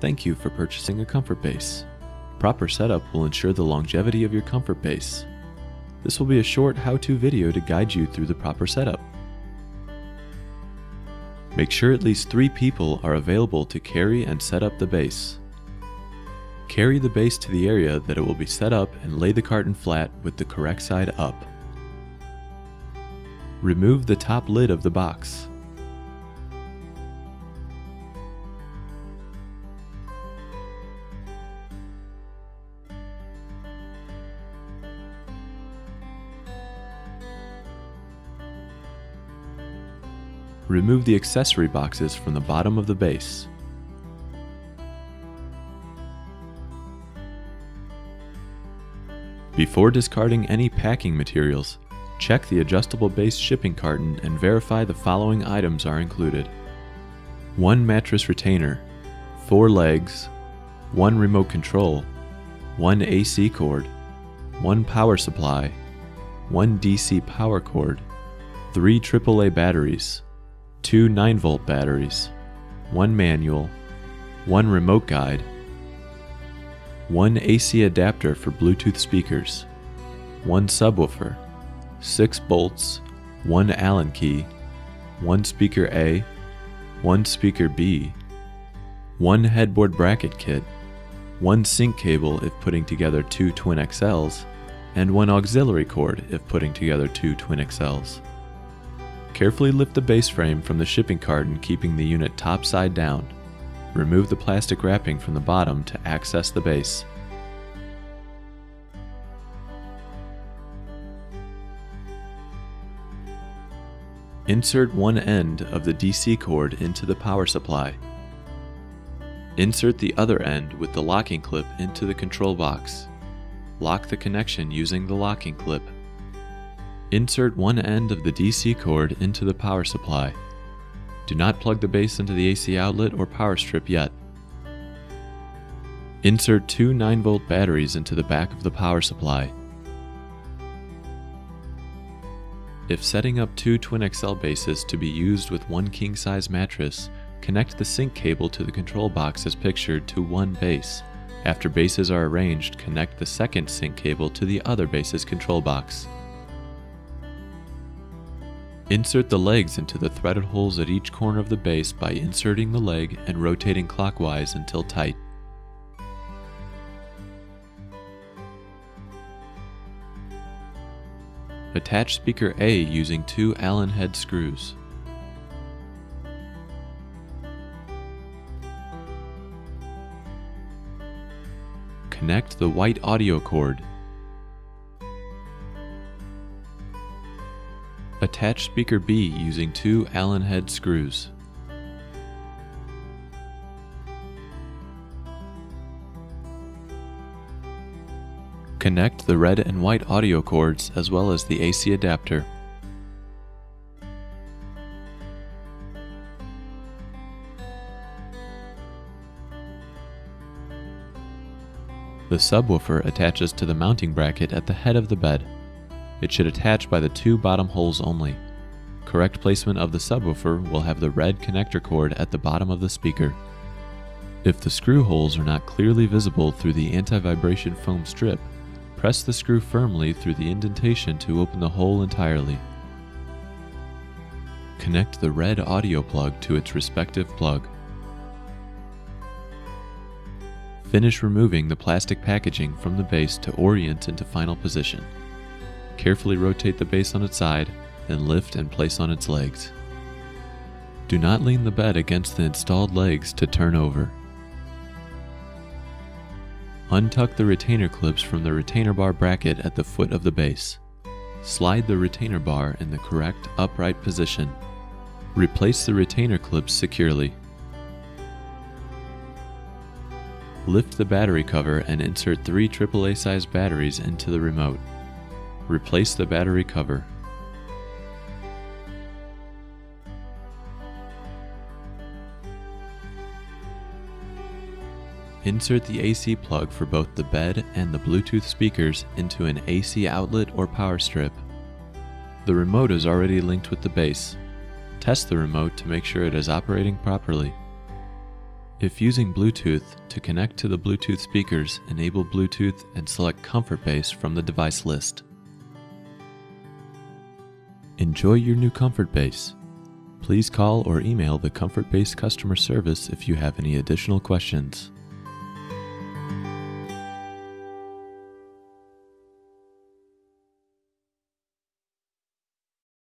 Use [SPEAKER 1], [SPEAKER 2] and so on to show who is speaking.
[SPEAKER 1] Thank you for purchasing a comfort base. Proper setup will ensure the longevity of your comfort base. This will be a short how-to video to guide you through the proper setup. Make sure at least three people are available to carry and set up the base. Carry the base to the area that it will be set up and lay the carton flat with the correct side up. Remove the top lid of the box. Remove the accessory boxes from the bottom of the base. Before discarding any packing materials, check the adjustable base shipping carton and verify the following items are included. 1 mattress retainer, 4 legs, 1 remote control, 1 AC cord, 1 power supply, 1 DC power cord, 3 AAA batteries, two 9 volt batteries, one manual, one remote guide, one AC adapter for Bluetooth speakers, one subwoofer, six bolts, one Allen key, one speaker A, one speaker B, one headboard bracket kit, one sync cable if putting together two twin XLs, and one auxiliary cord if putting together two twin XLs. Carefully lift the base frame from the shipping carton keeping the unit top side down. Remove the plastic wrapping from the bottom to access the base. Insert one end of the DC cord into the power supply. Insert the other end with the locking clip into the control box. Lock the connection using the locking clip. Insert one end of the DC cord into the power supply. Do not plug the base into the AC outlet or power strip yet. Insert two 9 volt batteries into the back of the power supply. If setting up two Twin XL bases to be used with one king size mattress, connect the sync cable to the control box as pictured to one base. After bases are arranged, connect the second sync cable to the other base's control box. Insert the legs into the threaded holes at each corner of the base by inserting the leg and rotating clockwise until tight. Attach speaker A using two Allen head screws. Connect the white audio cord Attach speaker B using two Allen head screws. Connect the red and white audio cords as well as the AC adapter. The subwoofer attaches to the mounting bracket at the head of the bed. It should attach by the two bottom holes only. Correct placement of the subwoofer will have the red connector cord at the bottom of the speaker. If the screw holes are not clearly visible through the anti-vibration foam strip, press the screw firmly through the indentation to open the hole entirely. Connect the red audio plug to its respective plug. Finish removing the plastic packaging from the base to orient into final position. Carefully rotate the base on its side, then lift and place on its legs. Do not lean the bed against the installed legs to turn over. Untuck the retainer clips from the retainer bar bracket at the foot of the base. Slide the retainer bar in the correct upright position. Replace the retainer clips securely. Lift the battery cover and insert three AAA size batteries into the remote. Replace the battery cover. Insert the AC plug for both the bed and the Bluetooth speakers into an AC outlet or power strip. The remote is already linked with the base. Test the remote to make sure it is operating properly. If using Bluetooth, to connect to the Bluetooth speakers, enable Bluetooth and select Comfort Base from the device list. Enjoy your new Comfort Base. Please call or email the Comfort Base customer service if you have any additional questions.